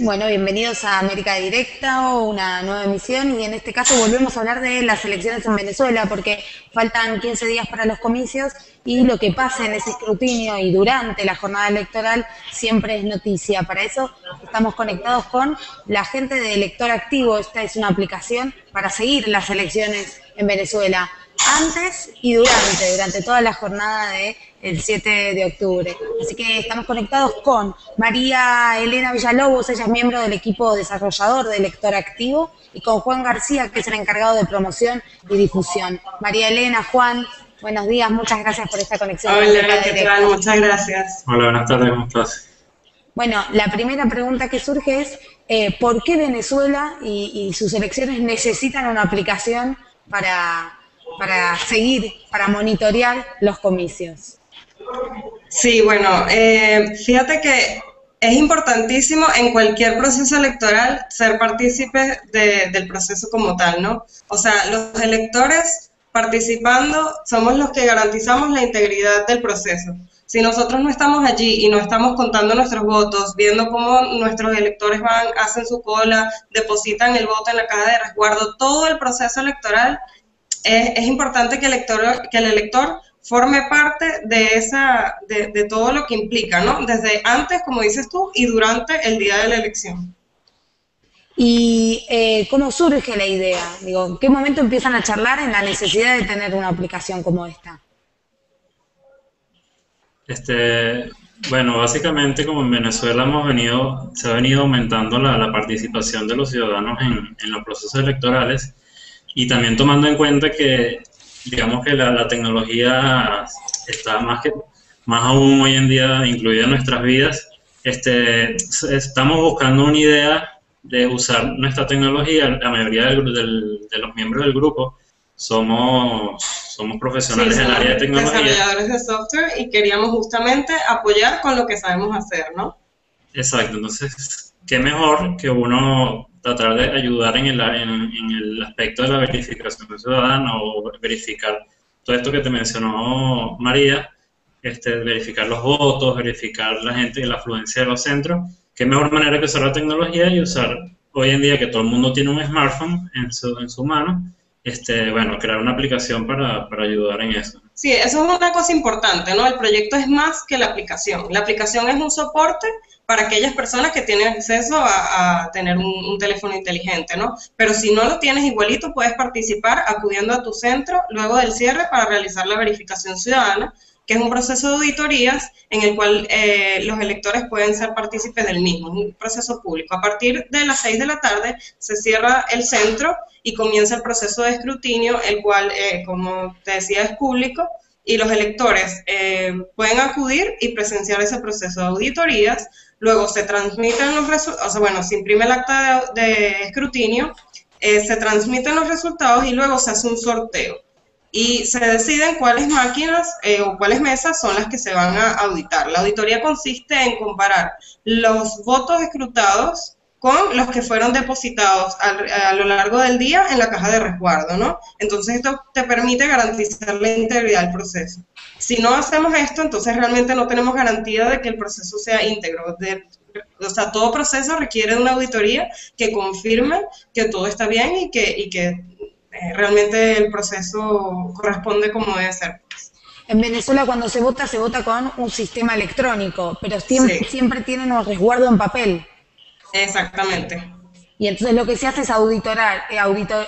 Bueno, bienvenidos a América Directa, una nueva emisión y en este caso volvemos a hablar de las elecciones en Venezuela porque faltan 15 días para los comicios y lo que pasa en ese escrutinio y durante la jornada electoral siempre es noticia. Para eso estamos conectados con la gente de Elector Activo. Esta es una aplicación para seguir las elecciones en Venezuela antes y durante, durante toda la jornada de el 7 de octubre. Así que estamos conectados con María Elena Villalobos, ella es miembro del equipo desarrollador de Lector Activo, y con Juan García, que es el encargado de promoción y difusión. María Elena, Juan, buenos días, muchas gracias por esta conexión. Hola, ¿qué tal? Muchas gracias. Hola, buenas tardes, ¿cómo estás? Bueno, la primera pregunta que surge es, eh, ¿por qué Venezuela y, y sus elecciones necesitan una aplicación para, para seguir, para monitorear los comicios? Sí, bueno, eh, fíjate que es importantísimo en cualquier proceso electoral ser partícipe del proceso como tal, ¿no? O sea, los electores participando somos los que garantizamos la integridad del proceso. Si nosotros no estamos allí y no estamos contando nuestros votos, viendo cómo nuestros electores van, hacen su cola, depositan el voto en la caja de resguardo, todo el proceso electoral, es, importante que el elector, que el elector forme parte de, esa, de, todo lo que implica, ¿no? Desde antes, como dices tú, y durante el día de la elección. ¿Y eh, cómo surge la idea? Digo, ¿en qué momento empiezan a charlar en la necesidad de tener una aplicación como esta? Este, bueno, básicamente como en Venezuela hemos venido, se ha venido aumentando la, participación de los ciudadanos en, en, los procesos electorales y también tomando en cuenta que digamos que la, tecnología está más que más aún hoy en día incluida en nuestras vidas. Este, estamos buscando una idea de usar nuestra tecnología. La mayoría de los miembros del grupo somos, somos profesionales en el área de tecnología. Desarrolladores de software y queríamos justamente apoyar con lo que sabemos hacer, ¿no? Exacto, entonces, qué mejor que uno tratar de ayudar en el, en, el aspecto de la verificación ciudadana o verificar todo esto que te mencionó María, este, verificar los votos, verificar la gente y la afluencia de los centros. ¿Qué mejor manera que usar la tecnología y usar hoy en día que todo el mundo tiene un smartphone en su, en su mano? Este, bueno, crear una aplicación para, para ayudar en eso. Sí, eso es una cosa importante, ¿no? El proyecto es más que la aplicación. La aplicación es un soporte para aquellas personas que tienen acceso a, tener un, teléfono inteligente, ¿no? Pero si no lo tienes igualito, puedes participar acudiendo a tu centro luego del cierre para realizar la verificación ciudadana, que es un proceso de auditorías en el cual eh, los electores pueden ser partícipes del mismo, un proceso público. A partir de las 6 de la tarde se cierra el centro y comienza el proceso de escrutinio, el cual, eh, como te decía, es público y los electores eh, pueden acudir y presenciar ese proceso de auditorías luego se transmiten los resultados, o sea, bueno, se imprime el acta de, escrutinio, eh, se transmiten los resultados y luego se hace un sorteo. Y se deciden cuáles máquinas eh, o cuáles mesas son las que se van a auditar. La auditoría consiste en comparar los votos escrutados con los que fueron depositados a, a, lo largo del día en la caja de resguardo, ¿no? Entonces esto te permite garantizar la integridad del proceso. Si no hacemos esto, entonces realmente no tenemos garantía de que el proceso sea íntegro. o sea, todo proceso requiere una auditoría que confirme que todo está bien y que, y que eh, realmente el proceso corresponde como debe ser. En Venezuela cuando se vota, se vota con un sistema electrónico, pero siempre, siempre tienen un resguardo en papel. Exactamente. Y entonces lo que se hace es auditorar, eh,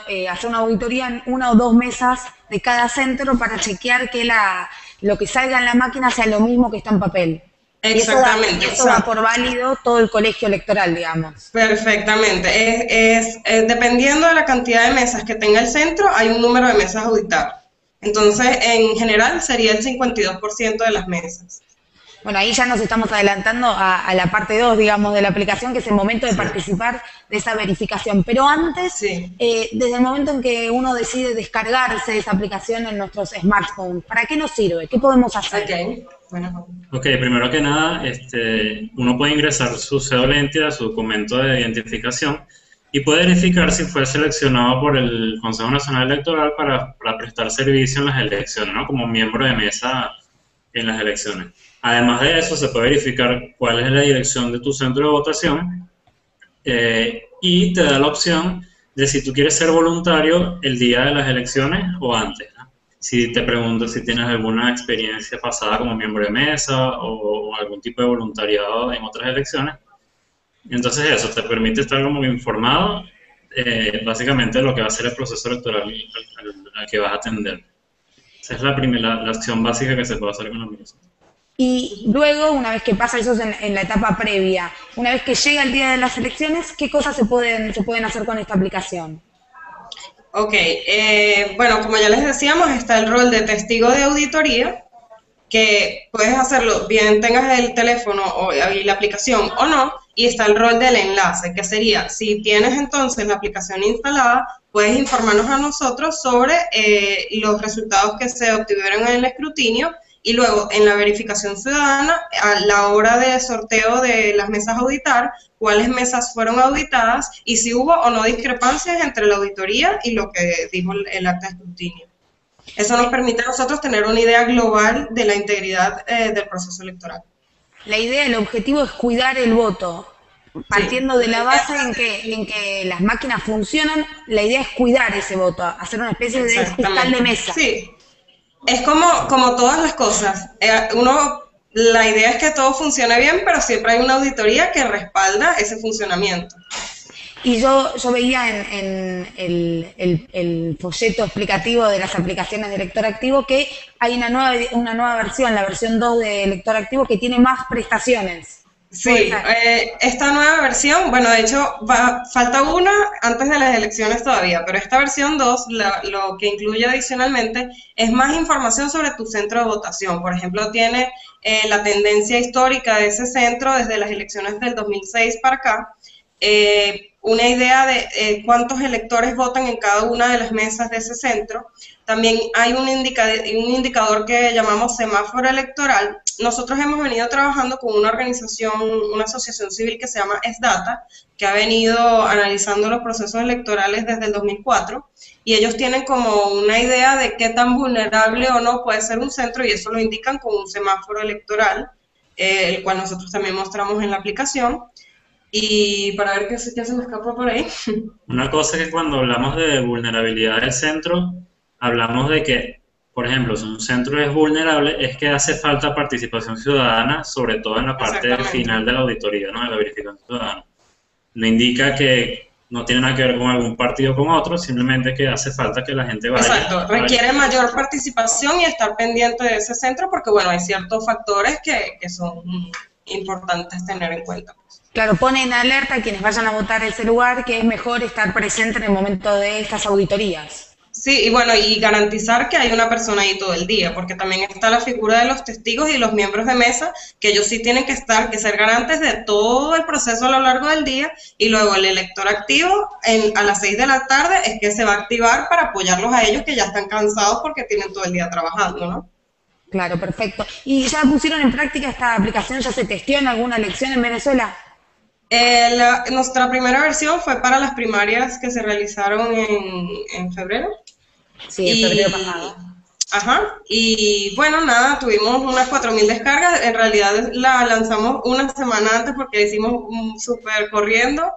eh, hacer una auditoría en una o dos mesas de cada centro para chequear que la, lo que salga en la máquina sea lo mismo que está en papel. Exactamente. Y eso, da, por válido todo el colegio electoral, digamos. Perfectamente. Es, es, dependiendo de la cantidad de mesas que tenga el centro, hay un número de mesas a auditar. Entonces, en general, sería el 52% de las mesas. Bueno, ahí ya nos estamos adelantando a, la parte 2, digamos, de la aplicación, que es el momento de participar de esa verificación. Pero antes, eh, desde el momento en que uno decide descargarse esa aplicación en nuestros smartphones, ¿para qué nos sirve? ¿Qué podemos hacer? Okay. Bueno. ok, primero que nada, este, uno puede ingresar su cédula de su documento de identificación, y puede verificar si fue seleccionado por el Consejo Nacional Electoral para, para prestar servicio en las elecciones, ¿no? Como miembro de mesa en las elecciones. Además de eso, se puede verificar cuál es la dirección de tu centro de votación eh, y te da la opción de si tú quieres ser voluntario el día de las elecciones o antes. Si te pregunto si tienes alguna experiencia pasada como miembro de mesa o, algún tipo de voluntariado en otras elecciones. Entonces eso te permite estar como informado eh, básicamente lo que va a ser el proceso electoral al, que vas a atender. Esa es la primera la acción básica que se puede hacer con la migración. Y luego, una vez que pasa eso en, la etapa previa, una vez que llega el día de las elecciones, ¿qué cosas se pueden, se pueden hacer con esta aplicación? Ok, eh, bueno, como ya les decíamos, está el rol de testigo de auditoría, que puedes hacerlo bien tengas el teléfono o, y la aplicación o no, y está el rol del enlace, que sería, si tienes entonces la aplicación instalada, puedes informarnos a nosotros sobre eh, los resultados que se obtuvieron en el escrutinio y luego, en la verificación ciudadana, a la hora de sorteo de las mesas a auditar, cuáles mesas fueron auditadas y si hubo o no discrepancias entre la auditoría y lo que dijo el, acta de escrutinio. Eso nos permite a nosotros tener una idea global de la integridad eh, del proceso electoral. La idea, el objetivo es cuidar el voto. Partiendo de la base en que, en que las máquinas funcionan, la idea es cuidar ese voto, hacer una especie de fiscal de mesa. Sí, es como, como todas las cosas. Eh, uno, la idea es que todo funcione bien, pero siempre hay una auditoría que respalda ese funcionamiento. Y yo, yo veía en, el, el, folleto explicativo de las aplicaciones de lector activo que hay una nueva, una nueva versión, la versión 2 de lector activo, que tiene más prestaciones. Sí, eh, esta nueva versión, bueno, de hecho, va, falta una antes de las elecciones todavía, pero esta versión 2 lo que incluye adicionalmente es más información sobre tu centro de votación. Por ejemplo, tiene eh, la tendencia histórica de ese centro desde las elecciones del 2006 para acá, eh, una idea de eh, cuántos electores votan en cada una de las mesas de ese centro. También hay un, un indicador que llamamos semáforo electoral. Nosotros hemos venido trabajando con una organización, una asociación civil que se llama ESDATA, que ha venido analizando los procesos electorales desde el 2004 y ellos tienen como una idea de qué tan vulnerable o no puede ser un centro y eso lo indican con un semáforo electoral, eh, el cual nosotros también mostramos en la aplicación. Y para ver qué, qué se me escapa por ahí. Una cosa que cuando hablamos de vulnerabilidad del centro, hablamos de que, por ejemplo, si un centro es vulnerable, es que hace falta participación ciudadana, sobre todo en la parte final de la auditoría, ¿no? de la verificación ciudadana. No indica que no tiene nada que ver con algún partido o con otro, simplemente que hace falta que la gente vaya. Exacto, requiere mayor participación y estar pendiente de ese centro porque, bueno, hay ciertos factores que, que son importantes tener en cuenta. Claro, pone en alerta a quienes vayan a votar ese lugar que es mejor estar presente en el momento de estas auditorías. Sí, y bueno, y garantizar que hay una persona ahí todo el día, porque también está la figura de los testigos y los miembros de mesa, que ellos sí tienen que estar, que ser garantes de todo el proceso a lo largo del día, y luego el elector activo en, a las seis de la tarde es que se va a activar para apoyarlos a ellos que ya están cansados porque tienen todo el día trabajando, ¿no? Claro, perfecto. ¿Y ya pusieron en práctica esta aplicación? ¿Ya se testió en alguna elección en Venezuela? Eh, nuestra primera versión fue para las primarias que se realizaron en, febrero. Sí, febrero pasado. Ajá, y bueno, nada, tuvimos unas 4.000 descargas. En realidad la lanzamos una semana antes porque hicimos súper corriendo,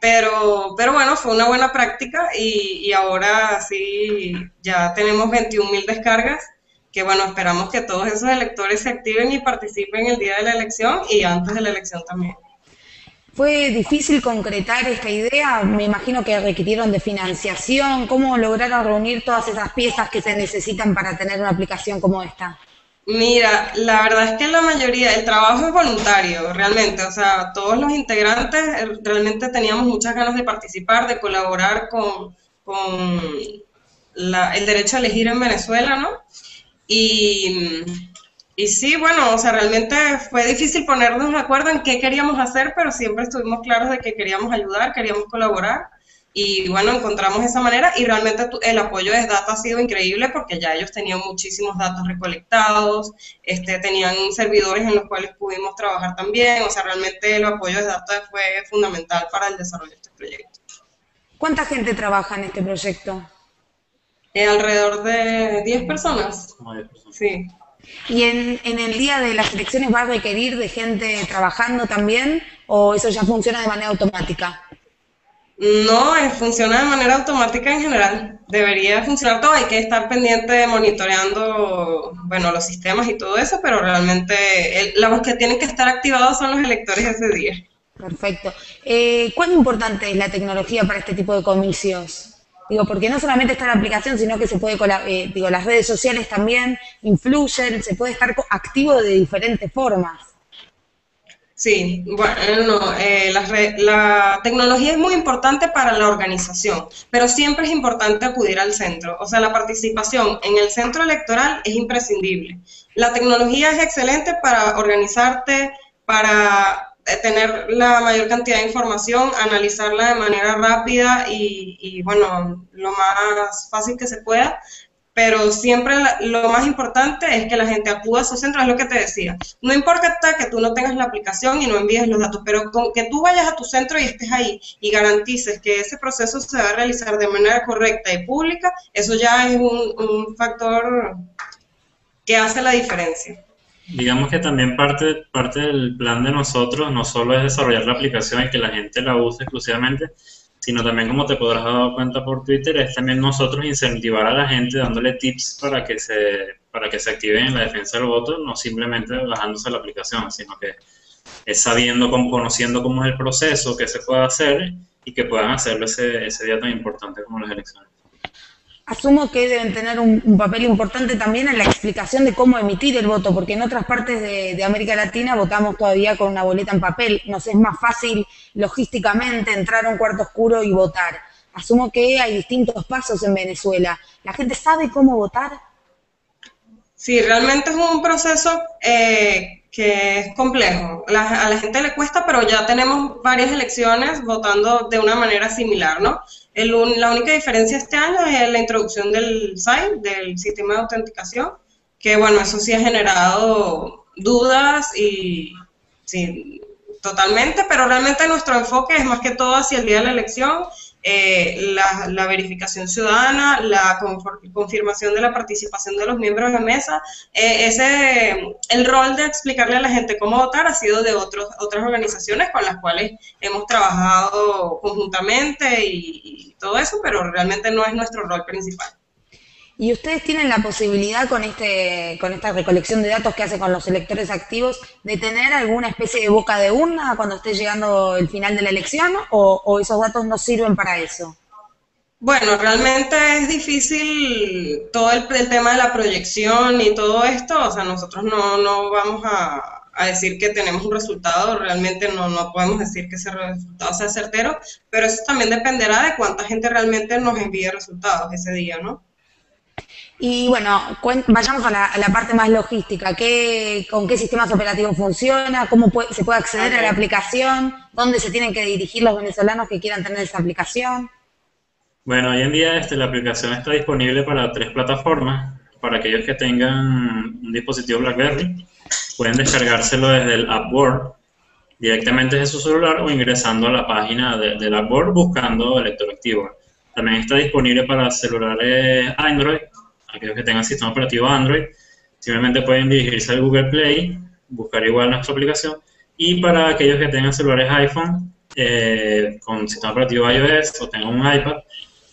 pero, pero bueno, fue una buena práctica y, y ahora sí ya tenemos 21.000 descargas que bueno, esperamos que todos esos electores se activen y participen el día de la elección y antes de la elección también. ¿Fue difícil concretar esta idea? Me imagino que requirieron de financiación. ¿Cómo lograron reunir todas esas piezas que se necesitan para tener una aplicación como esta? Mira, la verdad es que la mayoría, el trabajo es voluntario, realmente. O sea, todos los integrantes eh, realmente teníamos muchas ganas de participar, de colaborar con, el derecho a elegir en Venezuela, ¿no? Y y sí, bueno, o sea, realmente fue difícil ponernos de acuerdo en qué queríamos hacer, pero siempre estuvimos claros de que queríamos ayudar, queríamos colaborar y bueno, encontramos esa manera y realmente el apoyo de Data ha sido increíble porque ya ellos tenían muchísimos datos recolectados, este, tenían servidores en los cuales pudimos trabajar también, o sea, realmente el apoyo de Data fue fundamental para el desarrollo de este proyecto. ¿Cuánta gente trabaja en este proyecto? Eh, alrededor de 10 personas. 10 personas. Sí. ¿Y en, en el día de las elecciones va a requerir de gente trabajando también o eso ya funciona de manera automática? No, funciona de manera automática en general. Debería funcionar todo. Hay que estar pendiente monitoreando, bueno, los sistemas y todo eso, pero realmente los que tienen que estar activados son los electores ese día. Perfecto. Eh, ¿Cuán importante es la tecnología para este tipo de comicios? Digo, porque no solamente está la aplicación, sino que se puede, eh, digo, las redes sociales también influyen, se puede estar activo de diferentes formas. Sí, bueno, eh, la, tecnología es muy importante para la organización, pero siempre es importante acudir al centro. O sea, la participación en el centro electoral es imprescindible. La tecnología es excelente para organizarte, para tener la mayor cantidad de información, analizarla de manera rápida y, y bueno, lo más fácil que se pueda, pero siempre lo más importante es que la gente acuda a su centro, es lo que te decía. No importa que tú no tengas la aplicación y no envíes los datos, pero con que tú vayas a tu centro y estés ahí y garantices que ese proceso se va a realizar de manera correcta y pública, eso ya es un factor que hace la diferencia. Digamos que también parte, parte del plan de nosotros no solo es desarrollar la aplicación y que la gente la use exclusivamente, sino también como te podrás dar cuenta por Twitter, es también nosotros incentivar a la gente dándole tips para que se, para que se activen en la defensa del voto, no simplemente bajándose la aplicación, sino que es sabiendo, conociendo cómo es el proceso, qué se puede hacer y que puedan hacerlo ese, ese día tan importante como las elecciones. Asumo que deben tener un, papel importante también en la explicación de cómo emitir el voto, porque en otras partes de, América Latina votamos todavía con una boleta en papel. Nos es más fácil logísticamente entrar a un cuarto oscuro y votar. Asumo que hay distintos pasos en Venezuela. ¿La gente sabe cómo votar? Sí, realmente es un proceso eh, que es complejo. a la gente le cuesta, pero ya tenemos varias elecciones votando de una manera similar, ¿no? La única diferencia este año es la introducción del SAI, del sistema de autenticación, que bueno, eso sí ha generado dudas y sí, totalmente, pero realmente nuestro enfoque es más que todo hacia el día de la elección eh, la, verificación ciudadana, la confirmación de la participación de los miembros de mesa. Eh, ese, el rol de explicarle a la gente cómo votar ha sido de otros, otras organizaciones con las cuales hemos trabajado conjuntamente y todo eso, pero realmente no es nuestro rol principal. Y ustedes tienen la posibilidad con, este, con esta recolección de datos que hace con los electores activos de tener alguna especie de boca de urna cuando esté llegando el final de la elección o, esos datos no sirven para eso? Bueno, realmente es difícil todo el, tema de la proyección y todo esto, o sea, nosotros no, no vamos a, a, decir que tenemos un resultado, realmente no, no podemos decir que ese resultado sea certero, pero eso también dependerá de cuánta gente realmente nos envíe resultados ese día, ¿no? Y bueno, vayamos a la, parte más logística. ¿Qué, ¿Con qué sistemas operativos funciona? ¿Cómo se puede acceder a la aplicación? ¿Dónde se tienen que dirigir los venezolanos que quieran tener esa aplicación? Bueno, hoy en día este, la aplicación está disponible para tres plataformas. Para aquellos que tengan un dispositivo BlackBerry, pueden descargárselo desde el App World, directamente desde su celular o ingresando a la página del App World buscando lector activo. También está disponible para celulares Android aquellos que tengan sistema operativo Android, simplemente pueden dirigirse al Google Play, buscar igual nuestra aplicación, y para aquellos que tengan celulares iPhone eh, con sistema operativo iOS o tengan un iPad,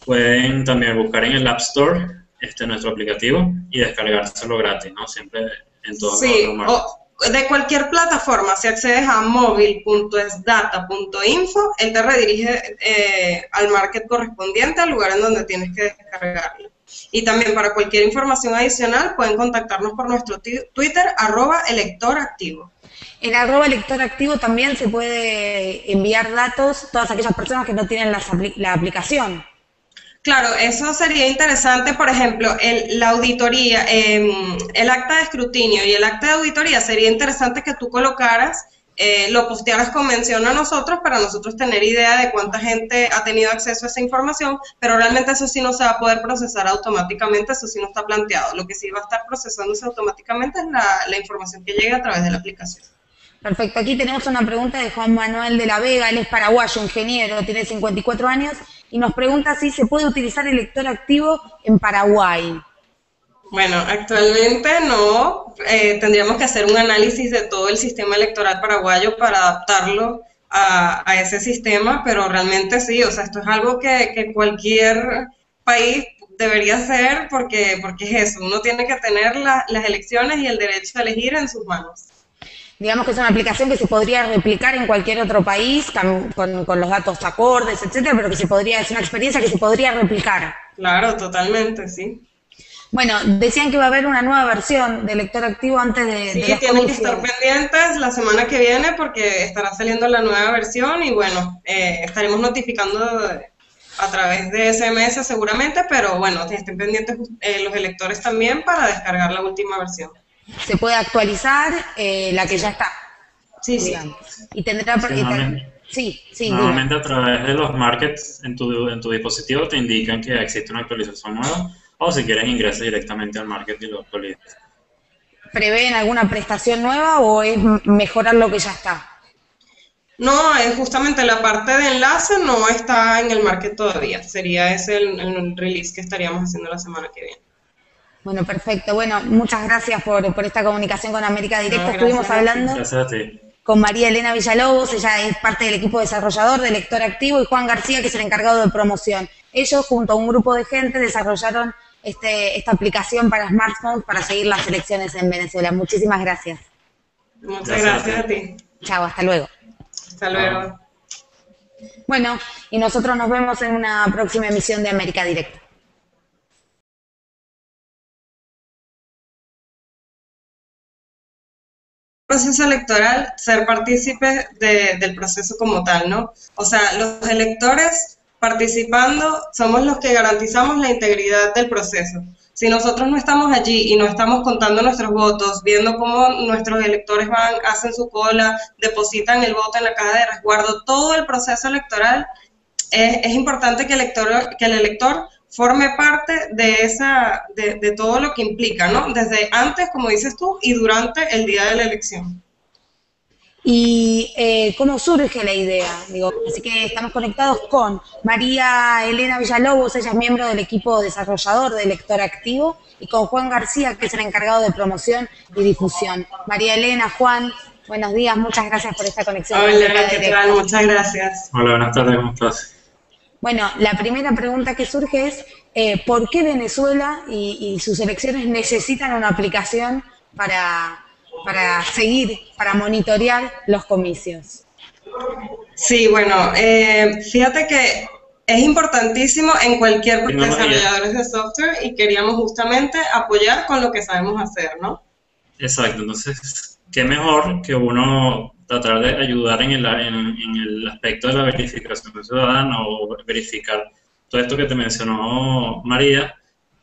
pueden también buscar en el App Store este nuestro aplicativo y descargárselo gratis, ¿no? Siempre en todo sí, o de cualquier plataforma, si accedes a móvil.esdata.info, él te redirige eh, al market correspondiente, al lugar en donde tienes que descargarlo. Y también para cualquier información adicional pueden contactarnos por nuestro Twitter, arroba electoractivo. En arroba electoractivo también se puede enviar datos todas aquellas personas que no tienen la, aplicación. Claro, eso sería interesante, por ejemplo, el, la auditoría, em, el acta de escrutinio y el acta de auditoría, sería interesante que tú colocaras eh, lo postearas con mención a nosotros para nosotros tener idea de cuánta gente ha tenido acceso a esa información, pero realmente eso sí no se va a poder procesar automáticamente, eso sí no está planteado. Lo que sí va a estar procesándose automáticamente es la, información que llegue a través de la aplicación. Perfecto, aquí tenemos una pregunta de Juan Manuel de la Vega, él es paraguayo, ingeniero, tiene 54 años y nos pregunta si se puede utilizar el lector activo en Paraguay. Bueno, actualmente no. Eh, tendríamos que hacer un análisis de todo el sistema electoral paraguayo para adaptarlo a, ese sistema, pero realmente sí, o sea, esto es algo que, que cualquier país debería hacer porque, porque es eso, uno tiene que tener las elecciones y el derecho a elegir en sus manos. Digamos que es una aplicación que se podría replicar en cualquier otro país con, con los datos acordes, etcétera, pero que se podría, es una experiencia que se podría replicar. Claro, totalmente, sí. Bueno, decían que va a haber una nueva versión de lector activo antes de, sí, tienen que estar pendientes la semana que viene porque estará saliendo la nueva versión y bueno, eh, estaremos notificando a través de SMS seguramente, pero bueno, estén pendientes eh, los electores también para descargar la última versión. Se puede actualizar eh, la que ya está. Sí, sí. Y tendrá... Sí, sí, Normalmente a través de los markets en tu, en tu dispositivo te indican que existe una actualización nueva o si quieres ingresa directamente al market y lo actualizas. ¿Prevén alguna prestación nueva o es mejorar lo que ya está? No, es justamente la parte de enlace no está en el market todavía. Sería ese el, release que estaríamos haciendo la semana que viene. Bueno, perfecto. Bueno, muchas gracias por, esta comunicación con América Directa. Estuvimos hablando con María Elena Villalobos, ella es parte del equipo desarrollador de Lector Activo, y Juan García, que es el encargado de promoción. Ellos, junto a un grupo de gente, desarrollaron este, esta aplicación para smartphones para seguir las elecciones en Venezuela. Muchísimas gracias. Muchas gracias, a ti. Chao, hasta luego. Hasta luego. Bueno, y nosotros nos vemos en una próxima emisión de América Directa. proceso electoral ser partícipe del proceso como tal, ¿no? O sea, los electores participando somos los que garantizamos la integridad del proceso. Si nosotros no estamos allí y no estamos contando nuestros votos, viendo cómo nuestros electores van, hacen su cola, depositan el voto en la caja de resguardo, todo el proceso electoral, es, importante que el, elector, que el elector forme parte de, esa, de, de, todo lo que implica, ¿no? Desde antes, como dices tú, y durante el día de la elección. ¿Y eh, cómo surge la idea? Digo, así que estamos conectados con María Elena Villalobos, ella es miembro del equipo desarrollador de Lector Activo, y con Juan García, que es el encargado de promoción y difusión. María Elena, Juan, buenos días, muchas gracias por esta conexión. Hola, ¿qué tal? Muchas gracias. Hola, buenas tardes, ¿cómo estás? Bueno, la primera pregunta que surge es, eh, ¿por qué Venezuela y sus elecciones necesitan una aplicación para para seguir, para monitorear los comicios? Sí, bueno, eh, fíjate que es importantísimo en cualquier desarrolladores de software y queríamos justamente apoyar con lo que sabemos hacer, ¿no? Exacto, entonces, qué mejor que uno tratar de ayudar en el, en, el aspecto de la verificación ciudadana o verificar todo esto que te mencionó María,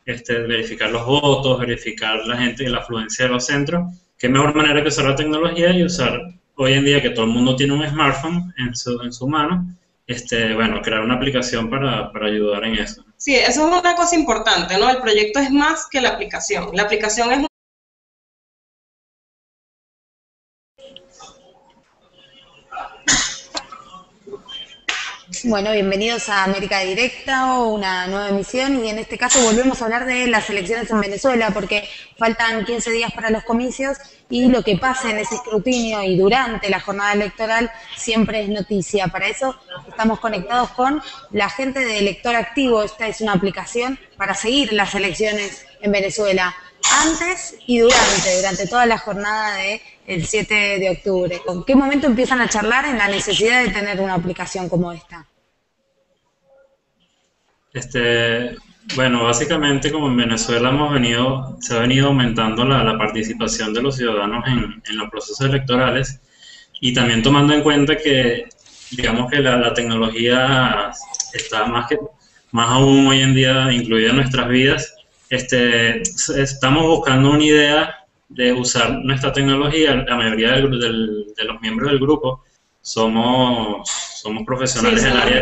este, verificar los votos, verificar la gente y la afluencia de los centros qué mejor manera que usar la tecnología y usar hoy en día que todo el mundo tiene un smartphone en su, en su mano, este, bueno, crear una aplicación para, para ayudar en eso. Sí, eso es una cosa importante, ¿no? El proyecto es más que la aplicación. La aplicación es Bueno, bienvenidos a América Directa una nueva emisión y en este caso volvemos a hablar de las elecciones en Venezuela porque faltan 15 días para los comicios y lo que pasa en ese escrutinio y durante la jornada electoral siempre es noticia. Para eso estamos conectados con la gente de Elector Activo. Esta es una aplicación para seguir las elecciones en Venezuela antes y durante, durante toda la jornada del el 7 de octubre. ¿Con qué momento empiezan a charlar en la necesidad de tener una aplicación como esta? Este, bueno, básicamente como en Venezuela hemos venido, se ha venido aumentando la, participación de los ciudadanos en, los procesos electorales y también tomando en cuenta que, digamos que la, tecnología está más que más aún hoy en día incluida en nuestras vidas, este, estamos buscando una idea de usar nuestra tecnología. La mayoría de los miembros del grupo somos, somos profesionales en el área de